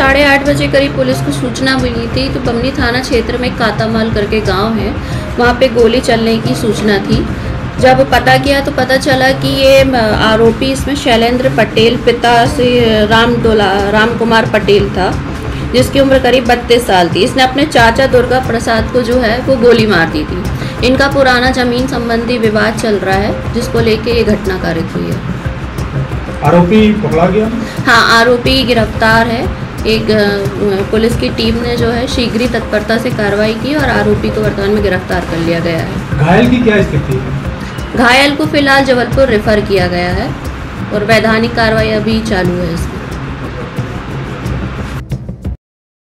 साढ़े आठ बजे करीब पुलिस को सूचना मिली थी। तो बमनी थाना क्षेत्र में कातामाल करके गाँव है। वहाँ पे गोली चलने की सूचना थी। जब पता किया तो पता चला कि ये आरोपी इसमें शैलेंद्र पटेल पिता से राम डोला राम कुमार पटेल था जिसकी उम्र करीब बत्तीस साल थी। इसने अपने चाचा दुर्गा प्रसाद को जो है वो गोली मार दी थी। इनका पुराना ज़मीन संबंधी विवाद चल रहा है जिसको लेके ये घटना कारित हुई है। आरोपी पकड़ा गया? हाँ आरोपी गिरफ़्तार है। एक पुलिस की टीम ने जो है शीघ्र ही तत्परता से कार्रवाई की और आरोपी को वर्तमान में गिरफ़्तार कर लिया गया है। घायल की क्या स्थिति है? घायल को फ़िलहाल जबलपुर रेफर किया गया है और वैधानिक कार्रवाई अभी चालू है इसमें